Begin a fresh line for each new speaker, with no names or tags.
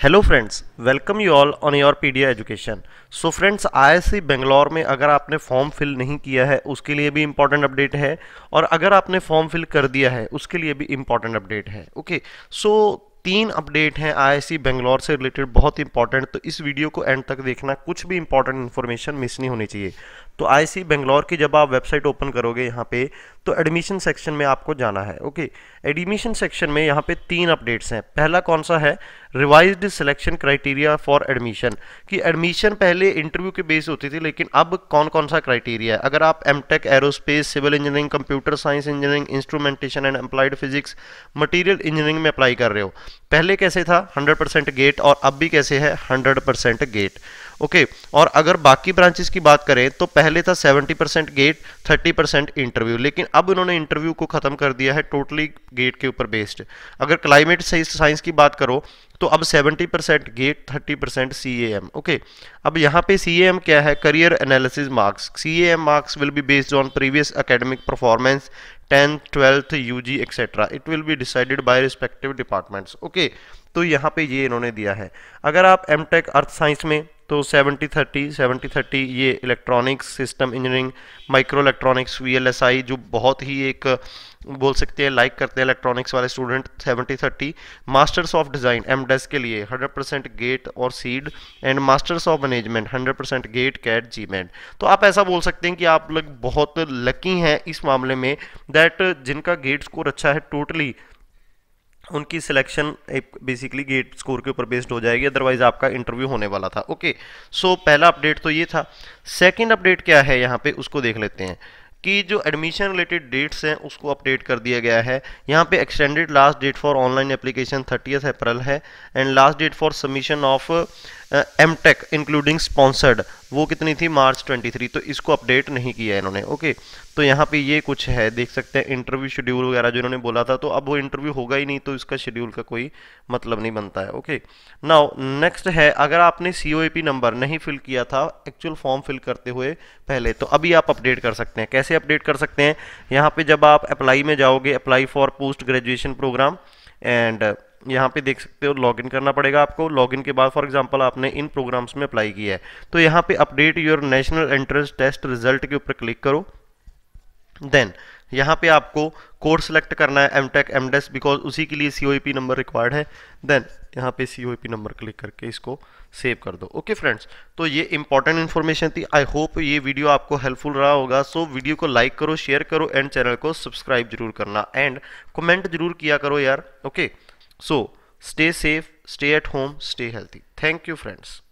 Hello friends welcome you all on your pedia education so friends IISc Bangalore में अगर आपने form fill नहीं किया है उसके लिए भी इंपॉर्टेंट अपडेट है और अगर आपने फॉर्म फिल कर दिया है उसके लिए भी इंपॉर्टेंट अपडेट है ओके okay, सो so, तीन अपडेट हैं आईआईसी बेंगलोर से रिलेटेड बहुत इंपॉर्टेंट तो इस वीडियो को एंड तक देखना कुछ भी इंपॉर्टेंट इन्फॉर्मेशन मिस नहीं होनी चाहिए। तो आईआईसी बेंगलोर की जब आप वेबसाइट ओपन करोगे यहाँ पे तो एडमिशन सेक्शन में आपको जाना है ओके एडमिशन सेक्शन में यहाँ पे तीन अपडेट्स हैं। पहला कौन सा है? Revised selection criteria for admission कि एडमिशन पहले इंटरव्यू के बेस होती थी, लेकिन अब कौन कौन सा क्राइटेरिया है? अगर आप M Tech aerospace civil engineering computer science engineering instrumentation and applied physics material engineering में अप्लाई कर रहे हो, पहले कैसे था? 100% गेट और अब भी कैसे है? 100% गेट ओके और अगर बाकी ब्रांचेस की बात करें तो पहले था 70 परसेंट गेट 30 परसेंट इंटरव्यू लेकिन अब उन्होंने इंटरव्यू को खत्म कर दिया है टोटली गेट के ऊपर बेस्ड अगर क्लाइमेट साइंस की बात करो तो अब 70 percent GATE 30 percent C okay अब यहाँ पे सी क्या है? Career analysis marks CAM marks will be based on previous academic performance tenth twelfth UG etcetera it will be decided by respective departments okay तो यहाँ पे ये इन्होंने दिया है। अगर आप एम टेक अर्थ साइंस में तो 70 30 70 30 ये electronics system engineering micro electronics VLSI जो बहुत ही एक, बोल सकते हैं लाइक करते हैं इलेक्ट्रॉनिक्स वाले student 70 30 masters of design M के लिए 100 परसेंट गेट और CEED and masters of management 100 percent GATE CAT जी तो आप ऐसा बोल सकते हैं कि आप लोग बहुत लकी हैं इस मामले में दैट जिनका गेट स्कोर अच्छा है टोटली उनकी सिलेक्शन एक बेसिकली गेट स्कोर के ऊपर बेस्ड हो जाएगी अदरवाइज़ आपका इंटरव्यू होने वाला था। ओके सो so, पहला अपडेट तो ये था। सेकंड अपडेट क्या है यहाँ पे उसको देख लेते हैं कि जो एडमिशन रिलेटेड डेट्स हैं उसको अपडेट कर दिया गया है। यहाँ पे extended last date for online application thirtieth April है and last date for submission of M Tech including sponsored वो कितनी थी? मार्च 23 तो इसको अपडेट नहीं किया है इन्होंने ओके तो यहाँ पे ये कुछ है, देख सकते हैं इंटरव्यू शेड्यूल वगैरह जो इन्होंने बोला था तो अब वो इंटरव्यू होगा ही नहीं तो इसका शेड्यूल का कोई मतलब नहीं बनता है ओके नाउ नेक्स्ट है, अगर आपने सीओएपी नंबर नहीं फिल किया था एक्चुअल फॉर्म फिल करते हुए पहले तो अभी आप अपडेट कर सकते हैं। कैसे अपडेट कर सकते हैं? यहाँ पर जब आप अप्लाई में जाओगे apply for post graduation programme and यहाँ पे देख सकते हो लॉगिन करना पड़ेगा आपको। लॉगिन के बाद फॉर एग्जांपल आपने इन प्रोग्राम्स में अप्लाई किया है। तो यहाँ पे update your national entrance test result के ऊपर क्लिक करो। देन यहाँ पे आपको कोर्स सेलेक्ट करना है एम टेक एम बिकॉज़ उसी के लिए सी नंबर रिक्वायर्ड है। देन यहाँ पे सी नंबर क्लिक करके इसको सेव कर दो। ओके okay फ्रेंड्स तो ये इंपॉर्टेंट इन्फॉर्मेशन थी। आई होप ये वीडियो आपको हेल्पफुल रहा होगा। सो so, वीडियो को लाइक करो शेयर करो एंड चैनल को सब्सक्राइब ज़रूर करना। एंड कमेंट ज़रूर किया करो यार। Okay okay? So stay safe, stay at home, stay healthy. Thank you friends.